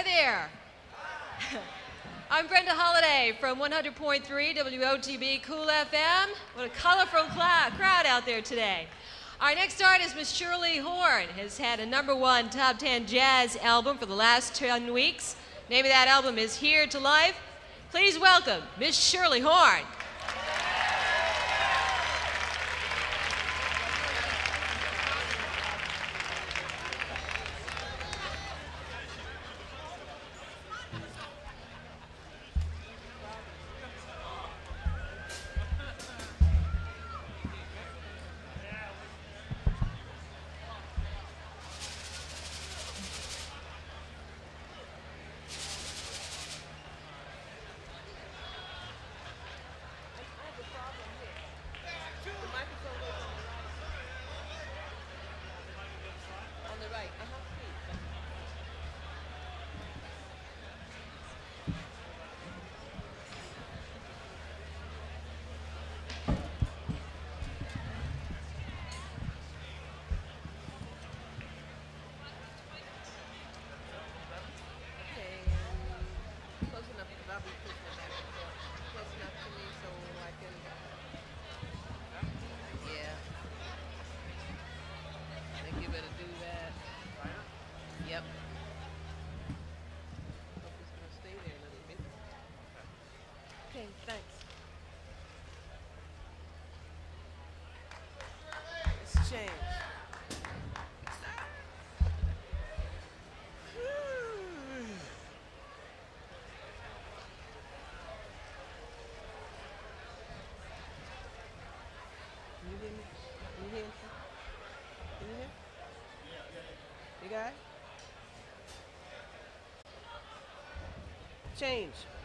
Hi there. I'm Brenda Holiday from 100.3 WOTB Cool FM. What a colorful crowd out there today. Our next artist, Miss Shirley Horn, has had a number one top 10 jazz album for the last 10 weeks. Name of that album is Here to Life. Please welcome Miss Shirley Horn. Change.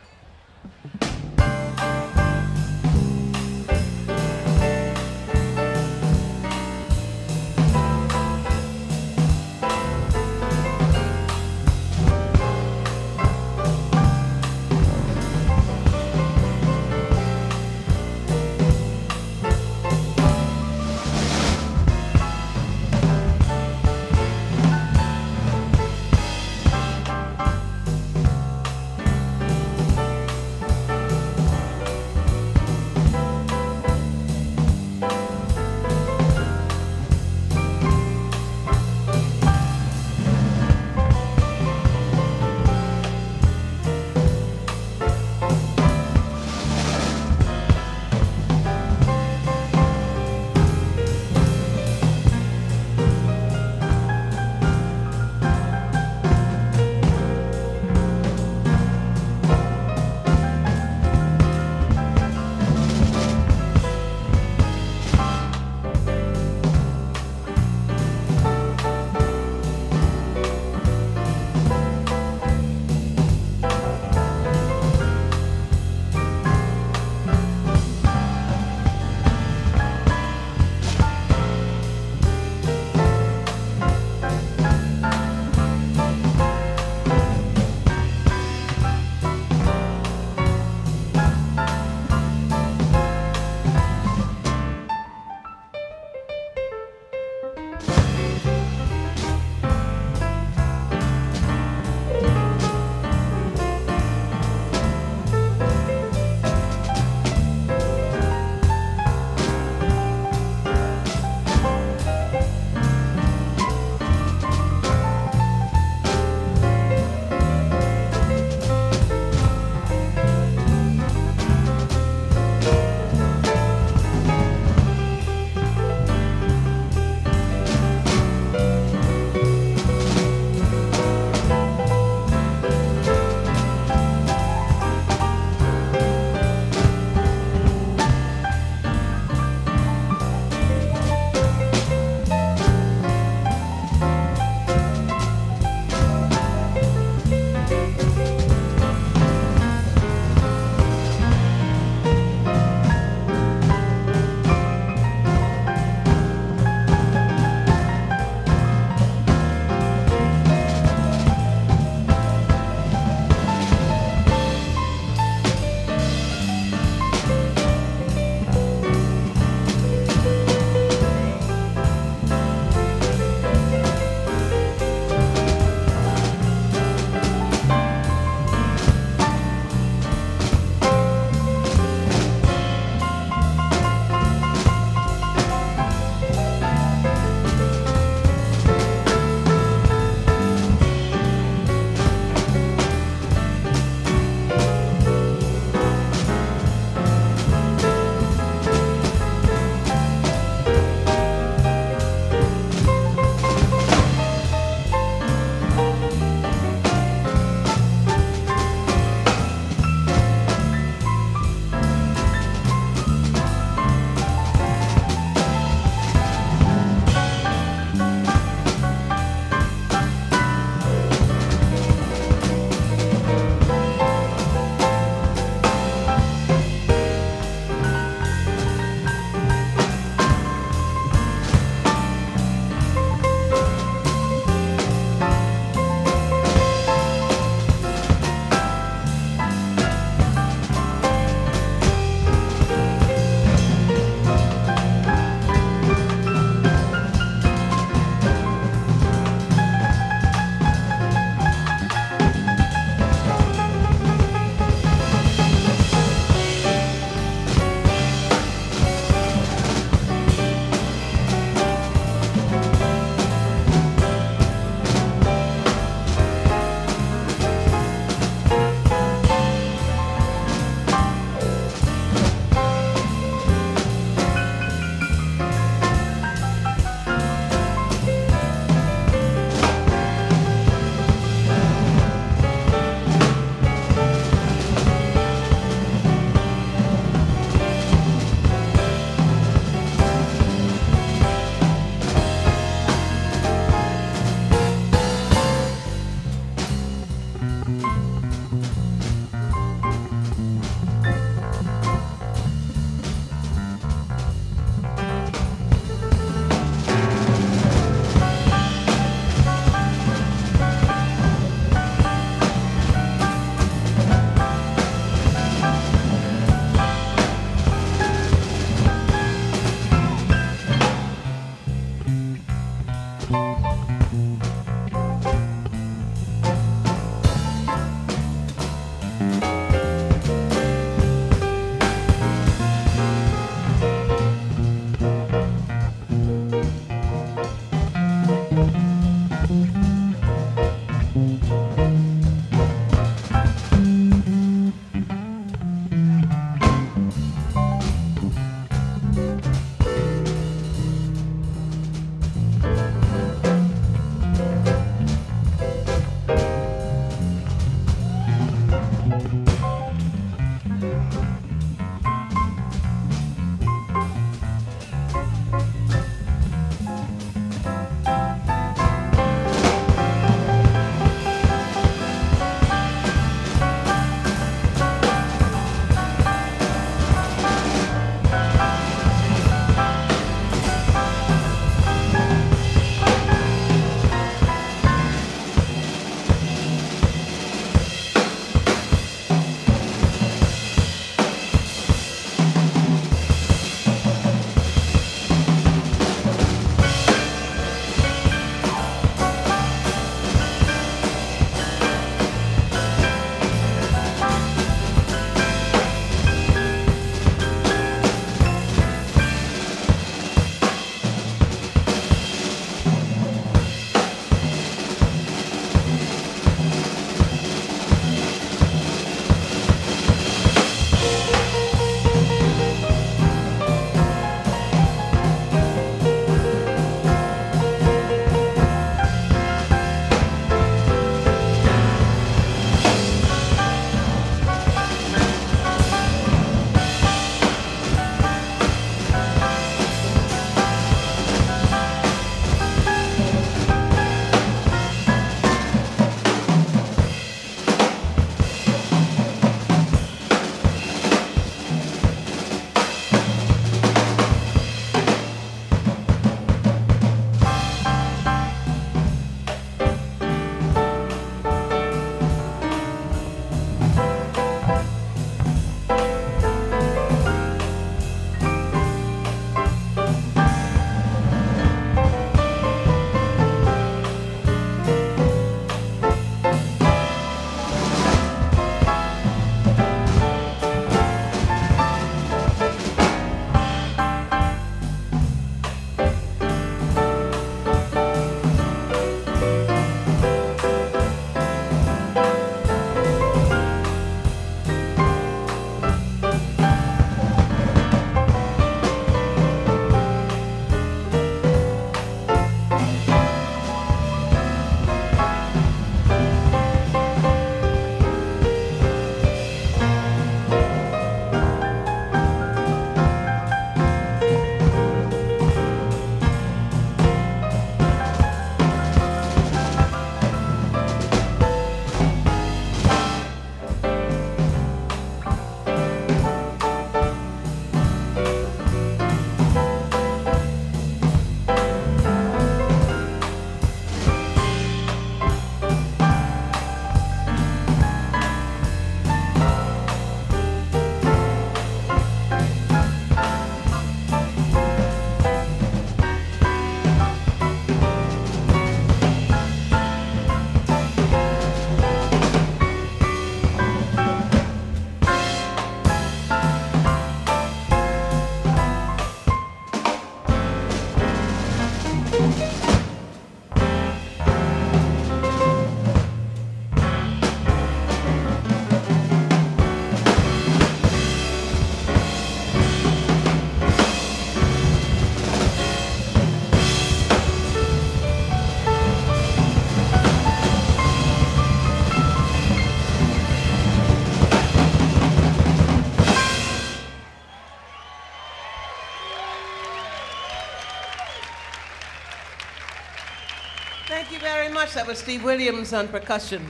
That was Steve Williams on percussion.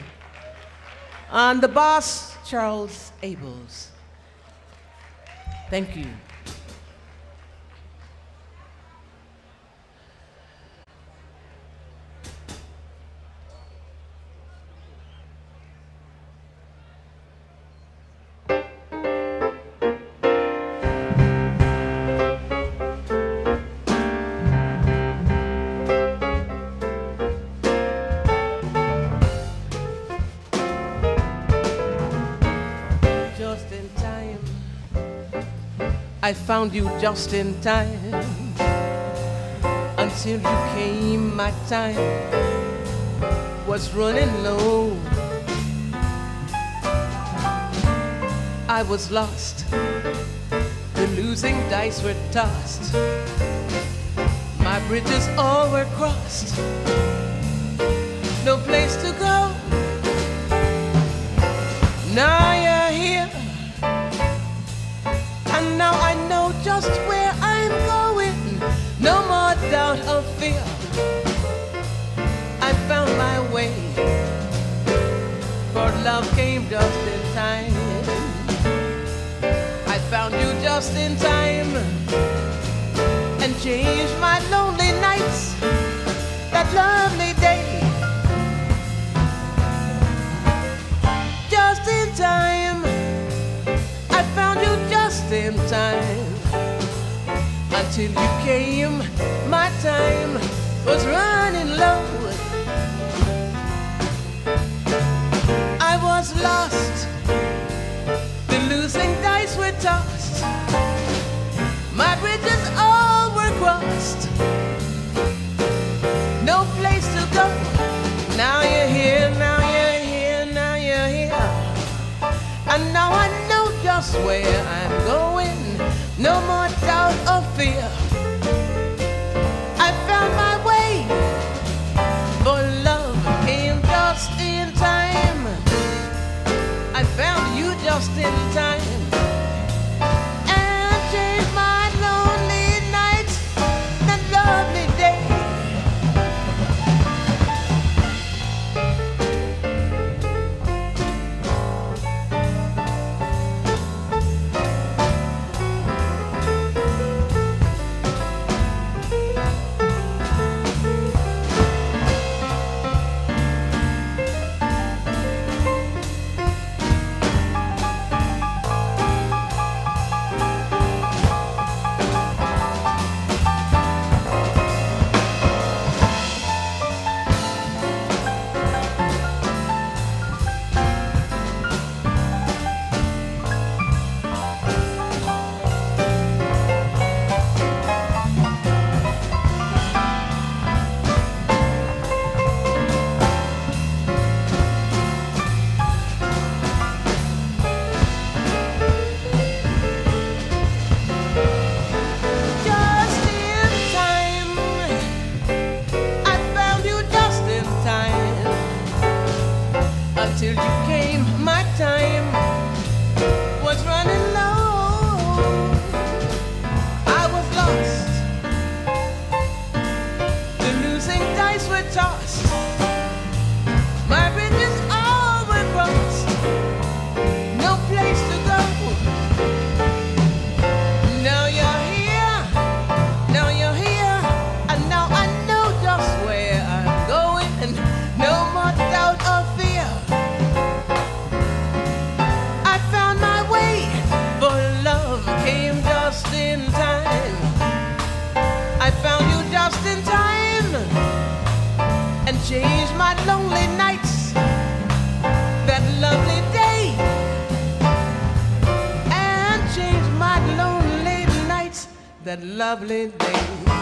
On the bass, Charles Ables. Thank you. I found you just in time. Until you came, my time was running low. I was lost, the losing dice were tossed. My bridges all were crossed, no place to go. Now or fear. I found my way. For love came just in time. I found you just in time and changed my lonely nights. That lovely day. Just in time I found you just in time until you came. Time was running low. I was lost. The losing dice were tossed. My bridges all were crossed. No place to go. Now you're here, now you're here, now you're here. And now I know just where I'm going. No more lovely day.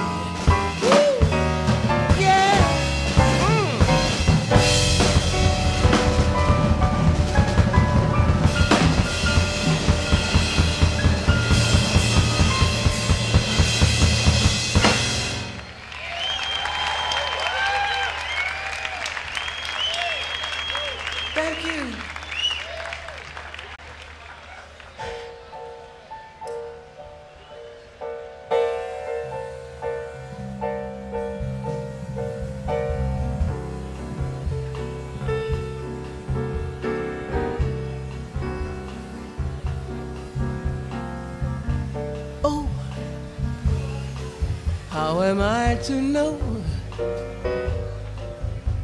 To know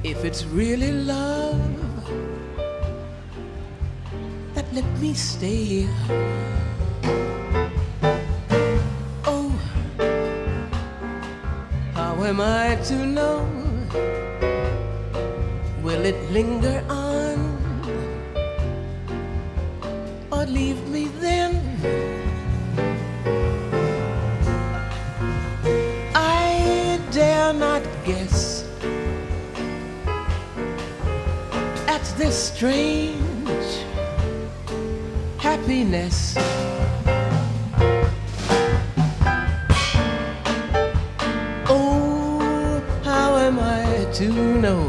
if it's really love that let me stay? Oh, how am I to know? Will it linger strange happiness. Oh, how am I to know?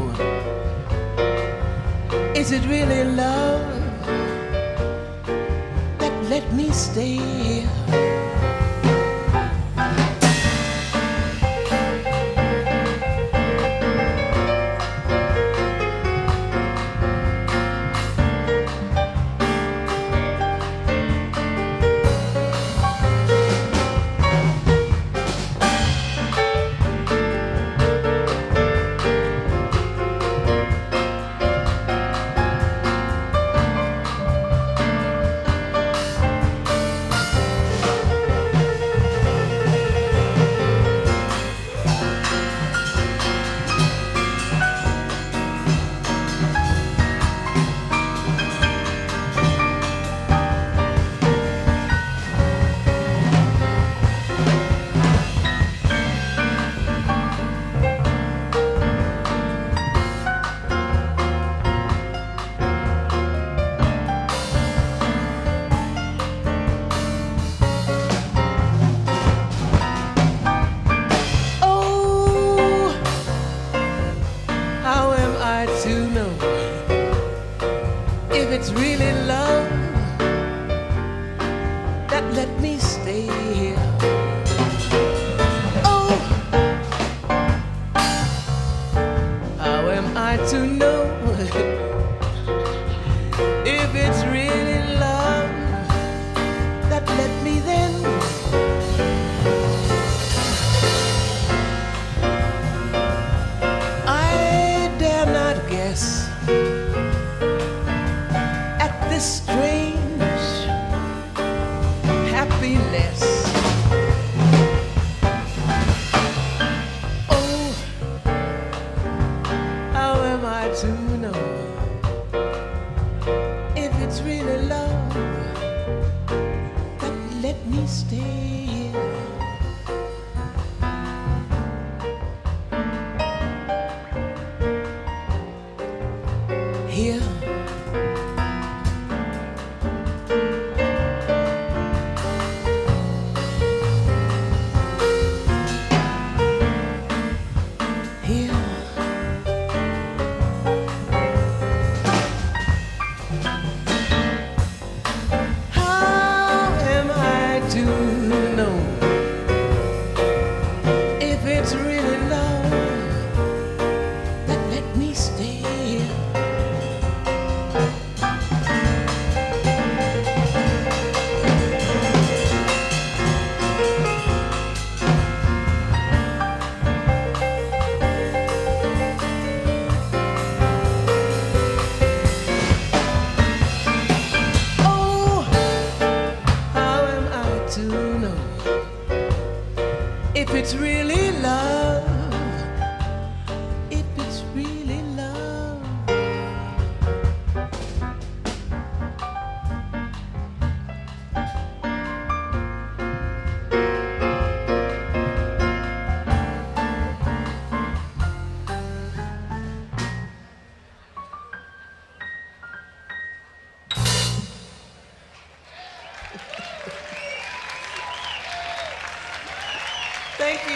Is it really love that let me stay here?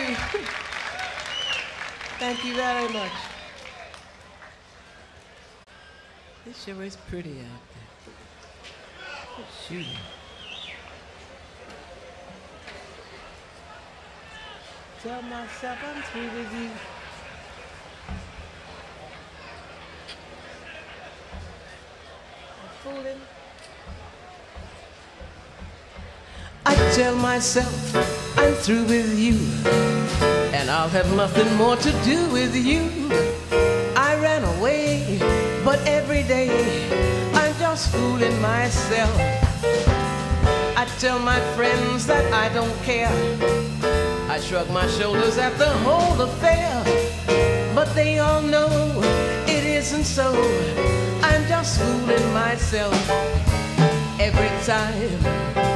You. Thank you very much. It sure is pretty out there. Good shooting. Tell myself I'm sweet as you. I'm fooling. I tell myself I'm through with you, and I'll have nothing more to do with you. I ran away, but every day I'm just fooling myself. I tell my friends that I don't care. I shrug my shoulders at the whole affair, but they all know it isn't so. I'm just fooling myself every time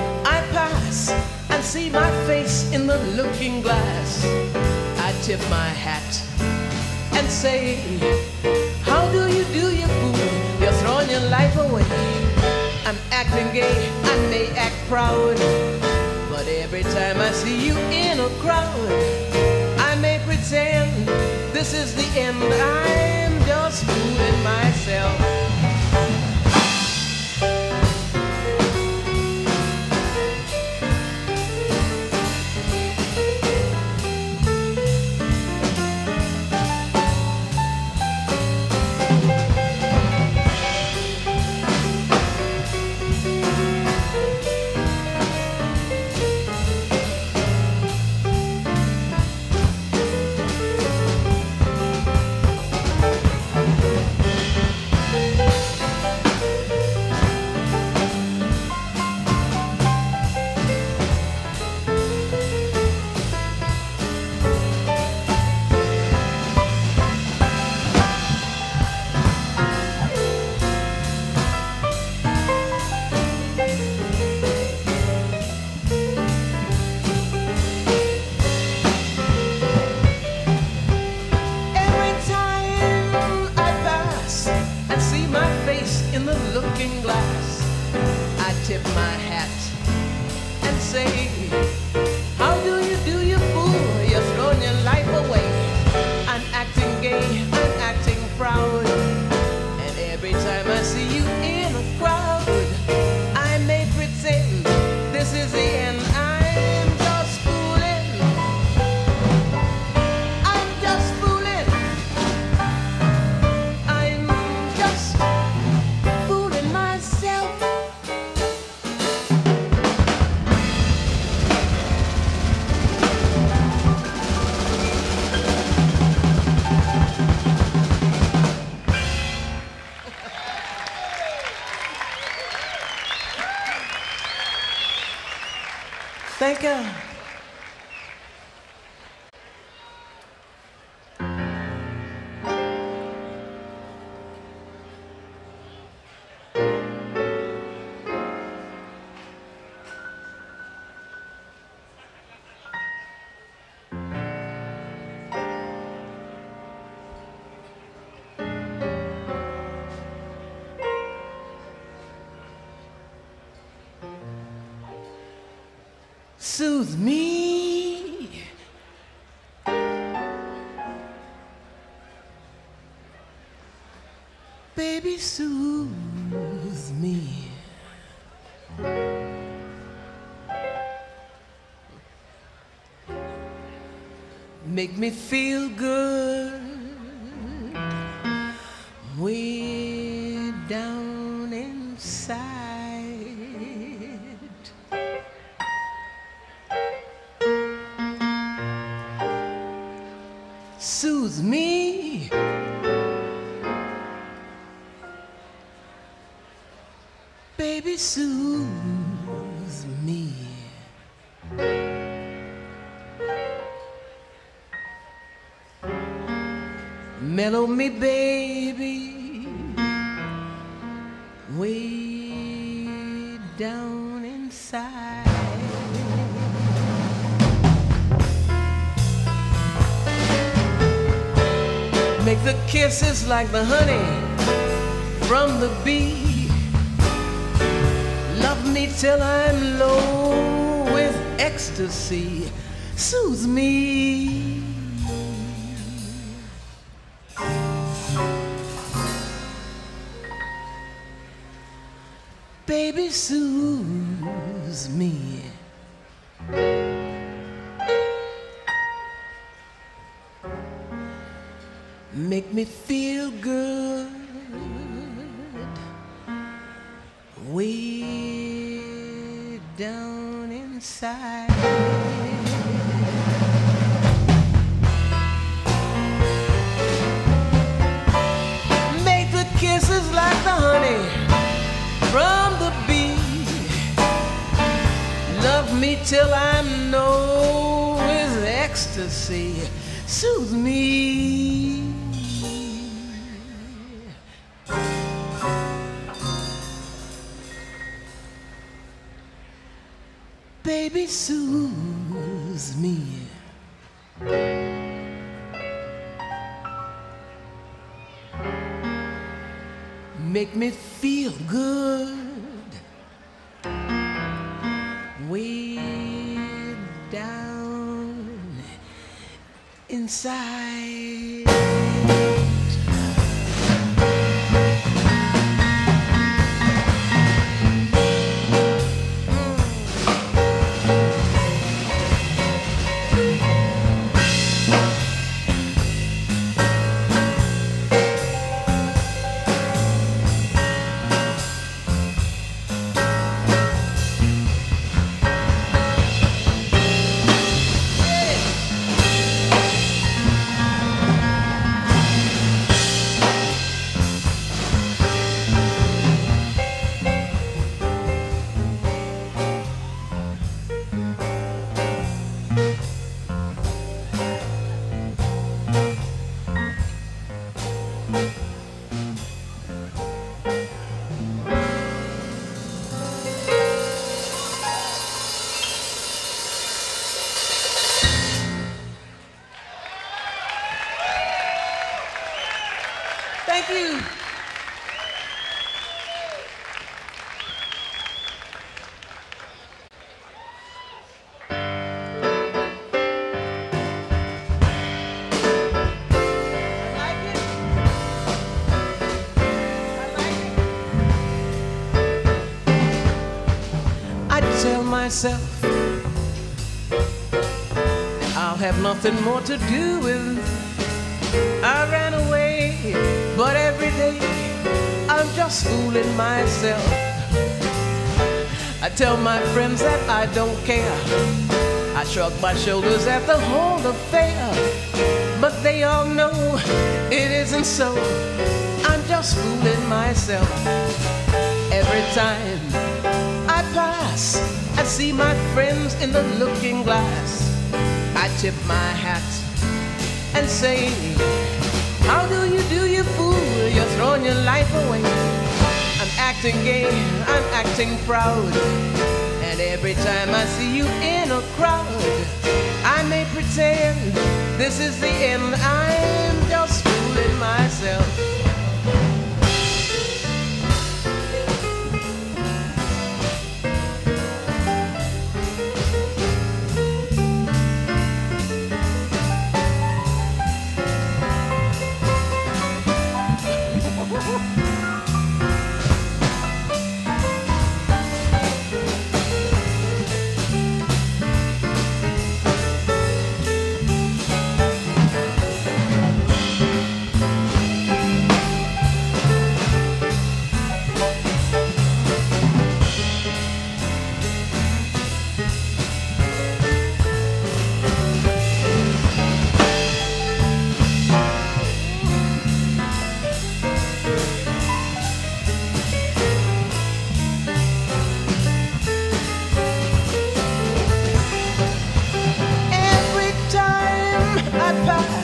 see my face in the looking glass. I tip my hat and say, How do you do, you fool? You're throwing your life away. I'm acting gay, I may act proud, but every time I see you in a crowd, I may pretend this is the end. I'm just fooling myself. Baby, soothe me. Make me feel good. Way down inside. Baby, soothe me. Mellow me, baby, way down inside. Make the kisses like the honey from the bee. Till I'm low with ecstasy. Soothe me. Baby, soothe me. Make me feel down inside. kisses like the honey from the bee. Love me till I know is ecstasy. Soothe me. Baby, soothes me. Make me feel good. Way down inside. Myself I'll have nothing more to do with I ran away, but every day I'm just fooling myself. I tell my friends that I don't care. I shrug my shoulders at the whole affair, but they all know it isn't so. I'm just fooling myself. Every time see my friends in the looking glass. I tip my hat and say, How do you do, you fool? You're throwing your life away. I'm acting gay, I'm acting proud. And every time I see you in a crowd, I may pretend this is the end. I'm just fooling myself.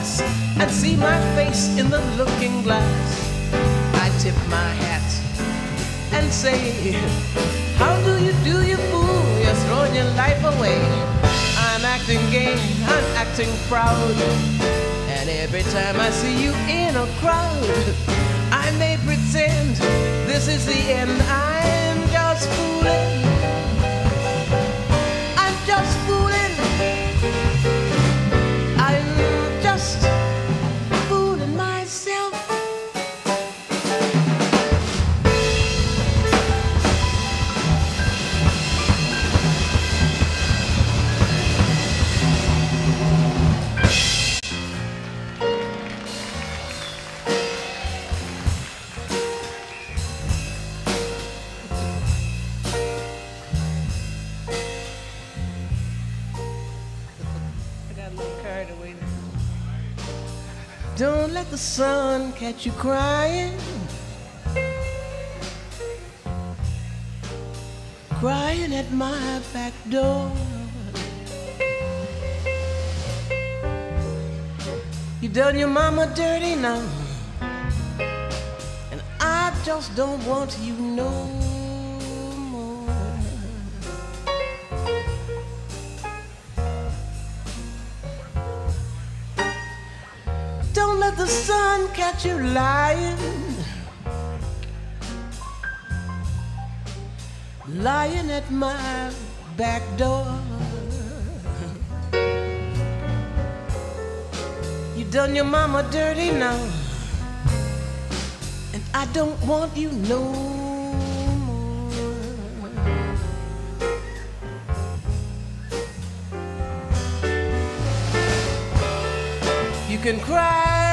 Pass and see my face in the looking glass, I tip my hat and say, How do you do, you fool? You're throwing your life away. I'm acting gay, I'm acting proud. And every time I see you in a crowd, I may pretend this is the end. I'm just fooling. The sun catch you crying. crying at my back door. You done your mama dirty now, and I just don't want you no the sun catch you lying. Lying at my back door. You done your mama dirty now. And I don't want you no more. You can cry, cry,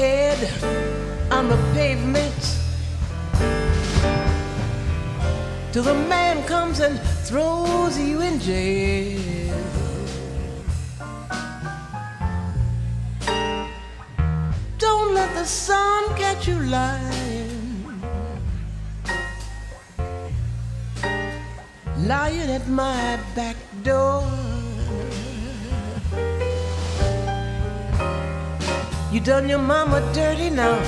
head on the pavement till the man comes and throws you in jail. Don't let the sun catch you lying. Lying at my back door. You done your mama dirty now.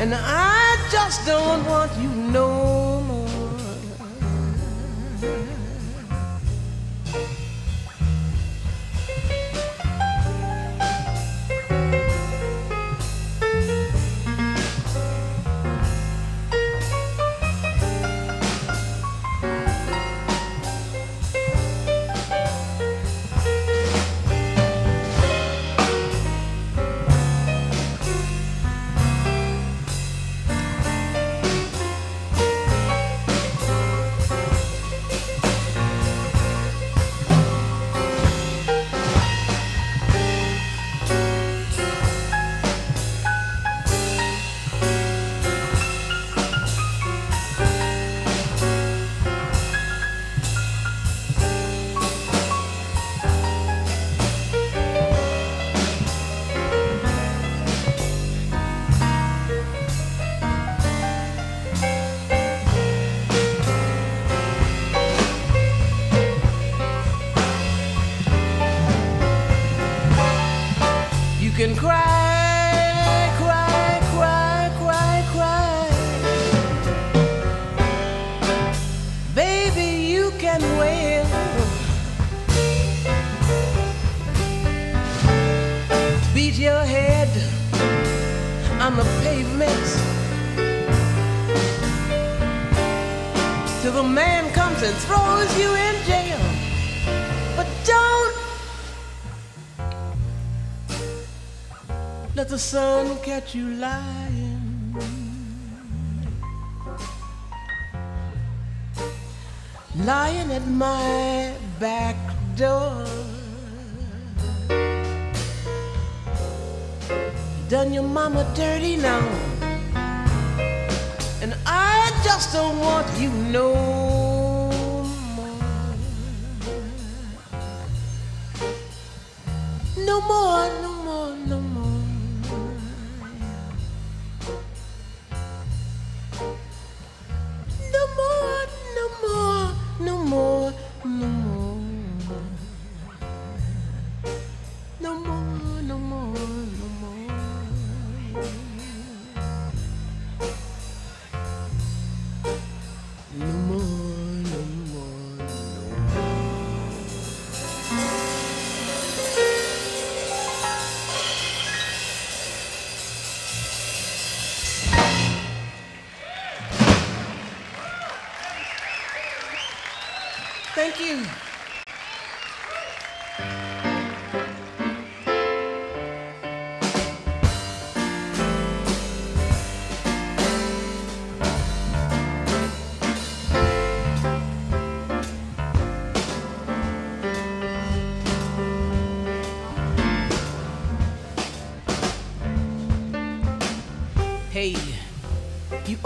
And I just don't want you no till the man comes and throws you in jail. Let the sun catch you lying. Lying at my back door. Done your mama dirty now. And I just don't want you no more. No more, no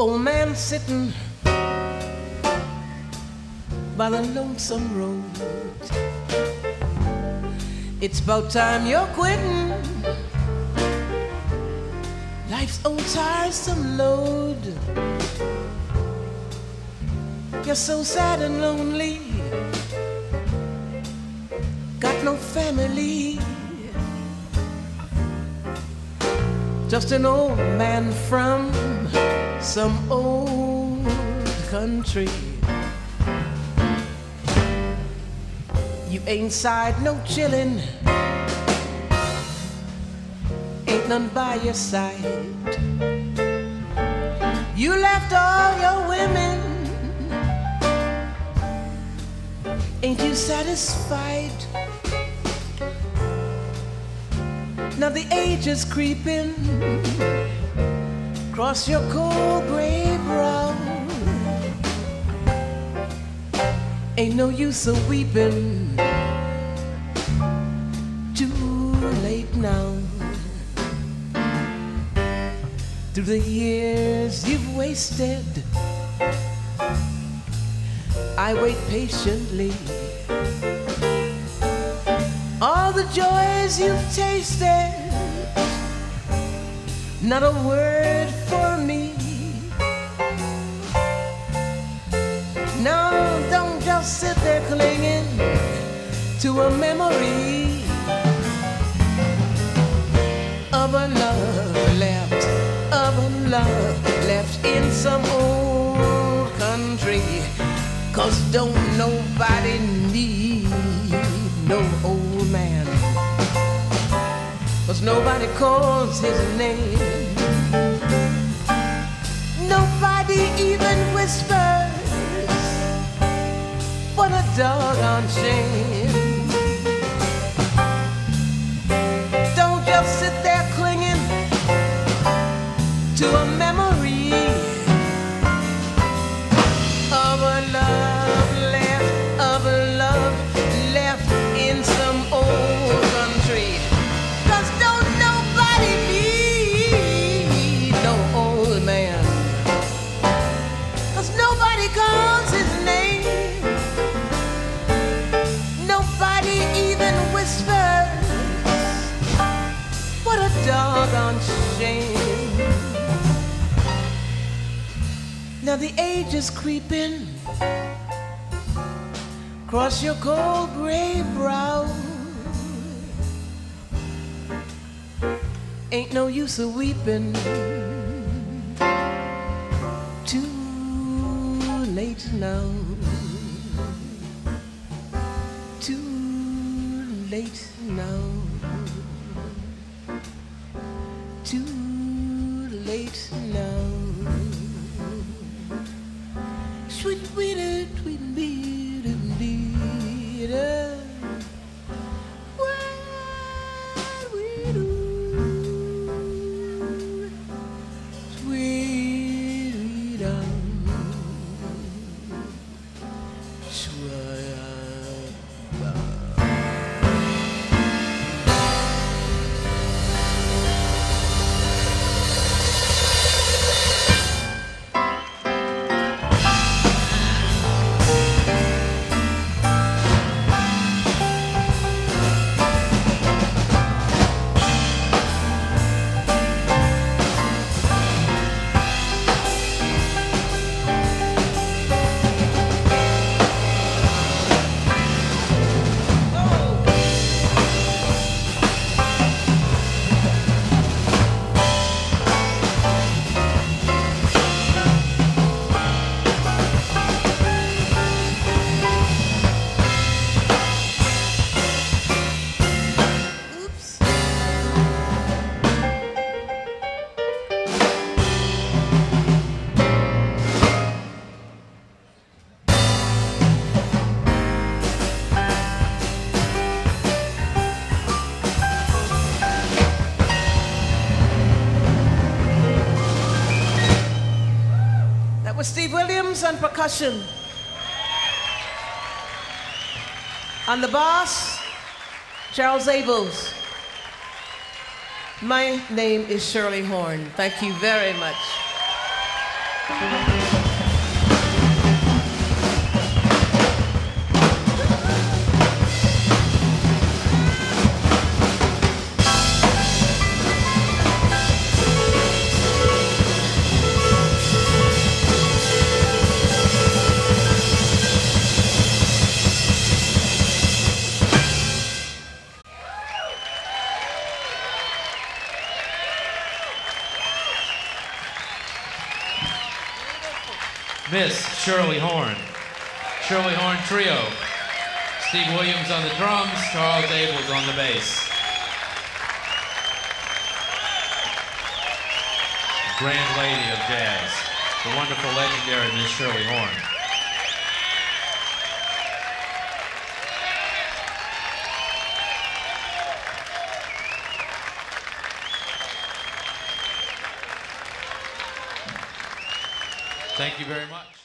old man sitting by the lonesome road. It's about time you're quitting life's old tiresome load. You're so sad and lonely, got no family. Just an old man from some old country. You ain't side no chillin', ain't none by your side. You left all your women, ain't you satisfied? Now the age is creeping across your cold gray brow. Ain't no use of weeping. Too late now. Through the years you've wasted, I wait patiently. All the joys you've tasted, not a word for me. No, don't just sit there clinging to a memory of a love left, of a love left in some old country. Cause don't nobody need no old man. Cause nobody calls his name. Nobody even whispers. What a doggone shame. Age is creeping across your cold gray brow. Ain't no use of weeping. Too late now. Too late now. Was Steve Williams on percussion. On the bass, Charles Ables. My name is Shirley Horn. Thank you very much. Shirley Horn. Shirley Horn Trio. Steve Williams on the drums, Charles Ables on the bass. Grand Lady of Jazz, the wonderful, legendary Miss Shirley Horn. Thank you very much.